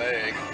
flying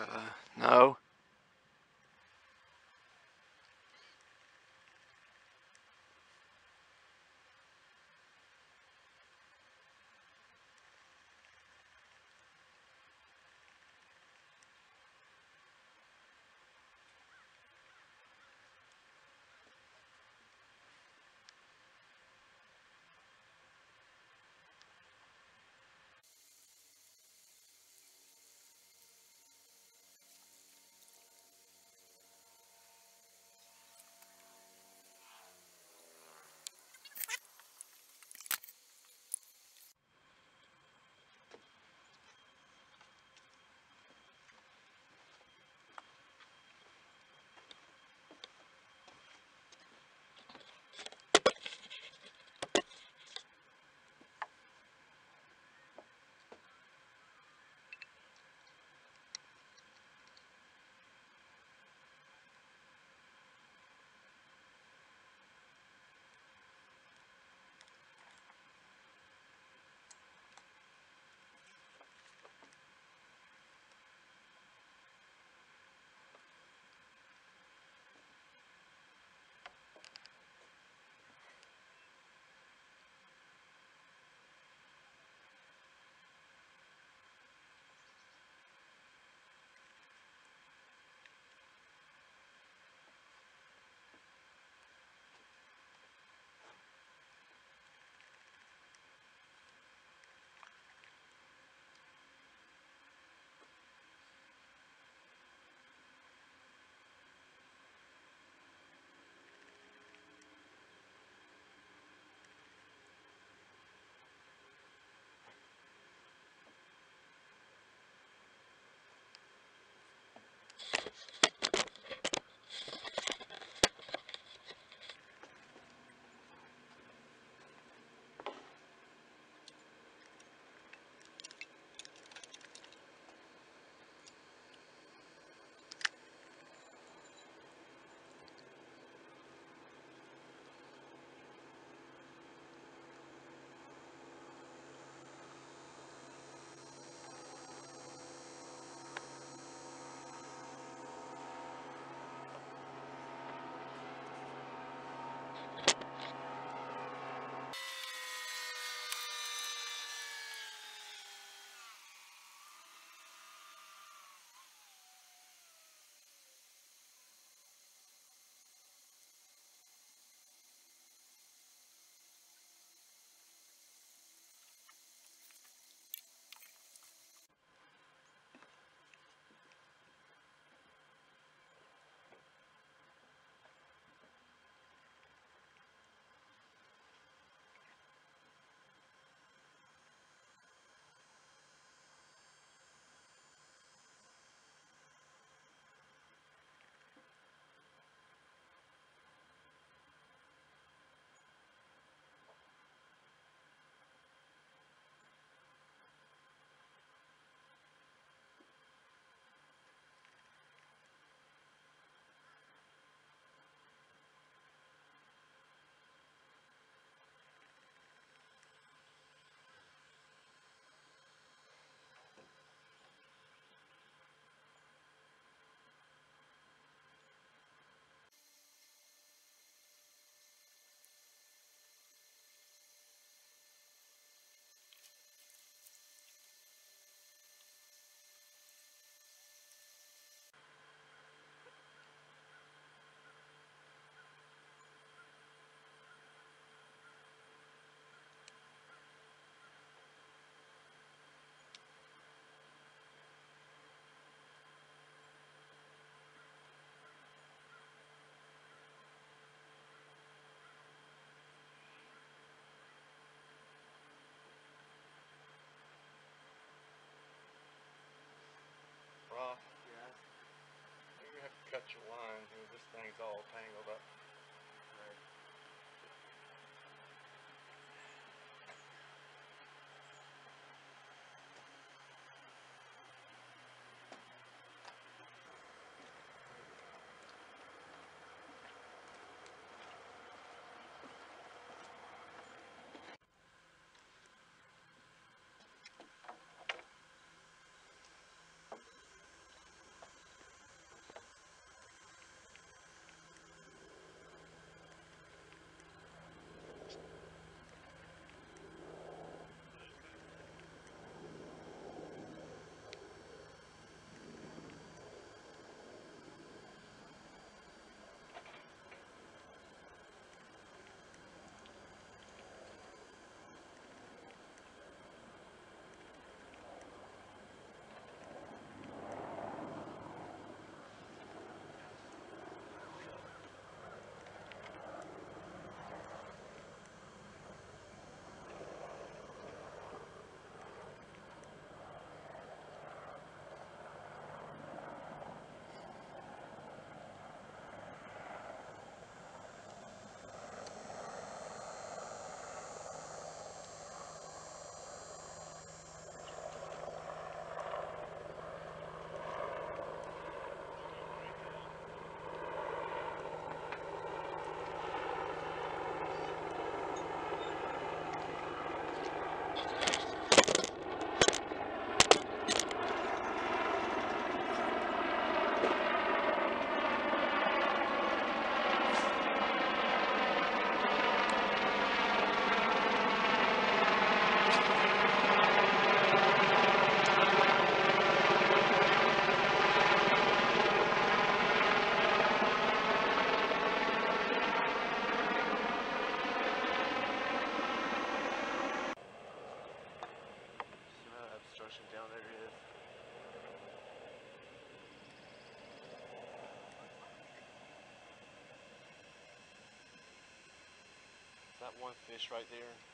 Uh, no. That one fish right there?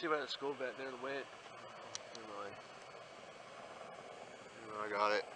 See about the school back there, the mind. Never mind, I got it.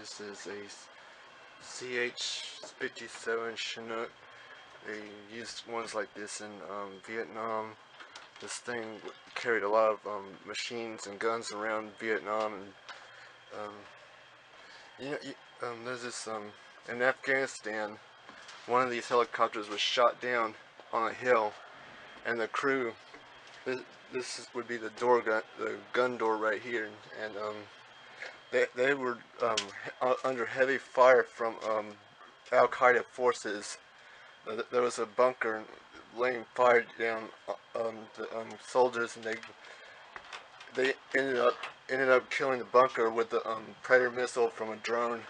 This is a CH-57 Chinook. They used ones like this in um, Vietnam. This thing carried a lot of um, machines and guns around Vietnam. And um, you know, you, um, there's this um, in Afghanistan. One of these helicopters was shot down on a hill, and the crew. This, this would be the door gun, the gun door right here, and um, they, they were um, uh, under heavy fire from um, Al Qaeda forces. There was a bunker laying fire down uh, um, the soldiers, and they they ended up ended up killing the bunker with the um, Predator missile from a drone.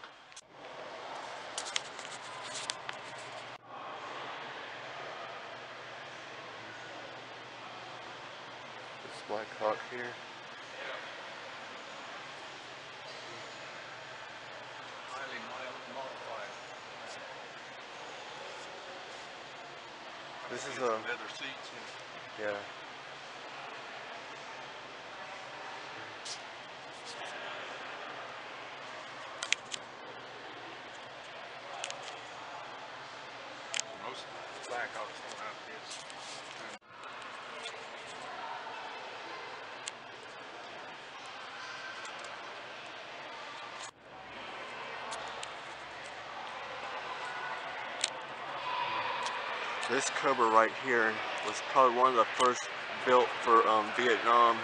This Black Hawk here. This is a Leather seats yeah. This Cobra right here was probably one of the first built for um, Vietnam.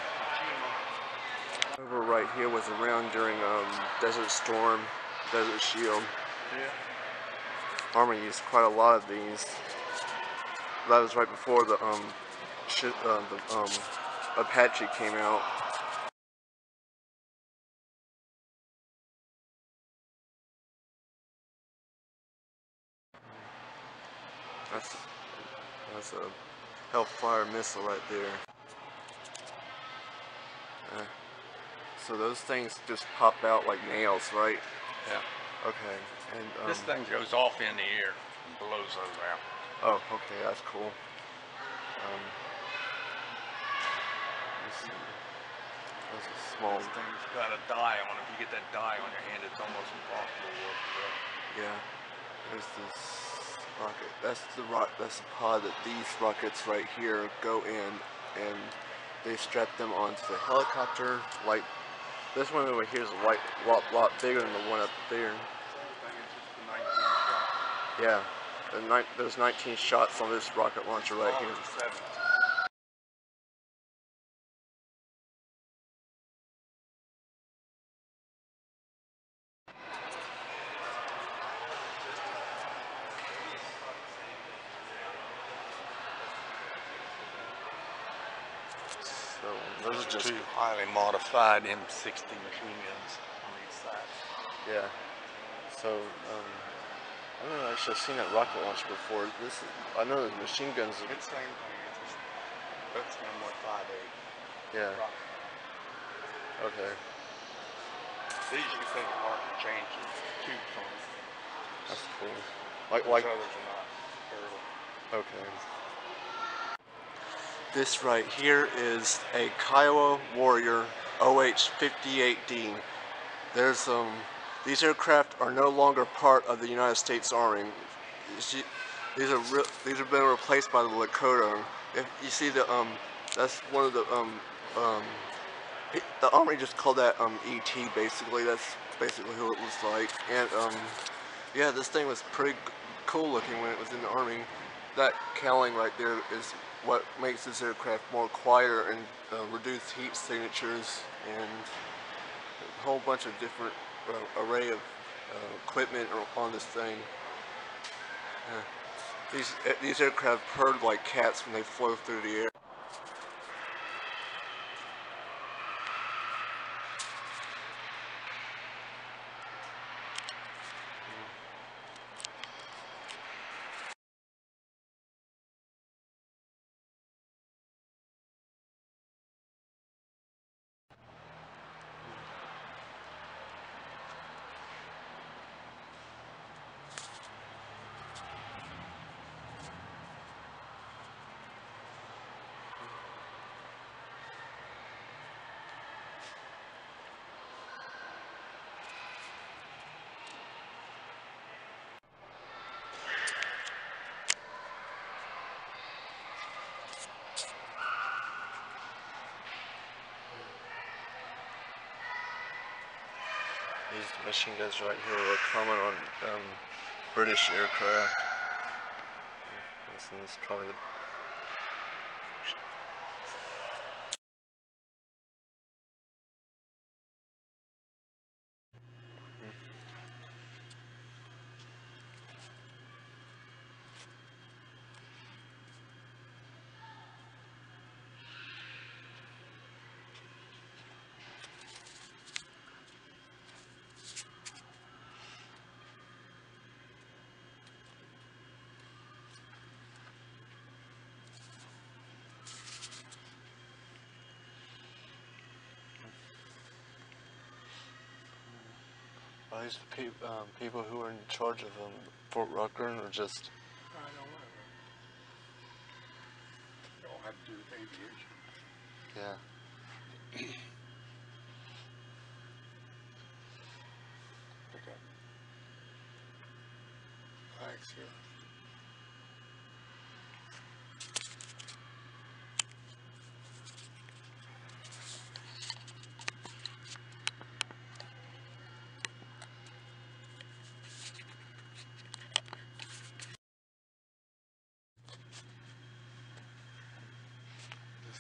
Cobra right here was around during um, Desert Storm, Desert Shield. Yeah. Army used quite a lot of these. That was right before the um, uh, the um, Apache came out. That's that's a Hellfire missile right there. Uh, so those things just pop out like nails, right? Yeah. Okay. And um, This thing goes off in the air and blows those out. Oh, okay, that's cool. Um, let's see. That's a small. This thing's got a die on it. If you get that die on your hand, it's almost impossible to work. Yeah. There's this rocket. That's the rock. That's the pod that these rockets right here go in, and they strap them onto the helicopter. Like this one over here is a lot, lot, lot bigger than the one up there. This thing is just a 19 shot. Yeah. The there's 19 shots on this rocket launcher right here. of the seven. So those are just two highly modified M60 machine guns on each side. Yeah. So, um, I don't know. Actually, I've seen that rocket launch before. This, is, I know the machine guns. Are, It's same thing. It's just that's M158. yeah. Okay. These you can take apart and change the tubes on. That's cool. Like, like. others are not. Terrible. Okay. This right here is a Kiowa Warrior OH-58D. There's um, these aircraft are no longer part of the United States Army. These are re- these have been replaced by the Lakota. If you see the um, that's one of the um um. The Army just called that um ET basically. That's basically who it was like. And um, yeah, this thing was pretty cool looking when it was in the Army. That cowling right there is what makes this aircraft more quieter and uh, reduced heat signatures and a whole bunch of different uh, array of uh, equipment on this thing. Yeah. These uh, these aircraft purr like cats when they flow through the air. Machine guns right here were common on um, British aircraft. This is probably the Are these pe um, people who are in charge of um, Fort Rucker are just. I don't know. They all have to do with aviation. Yeah.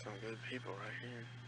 Some good people right here.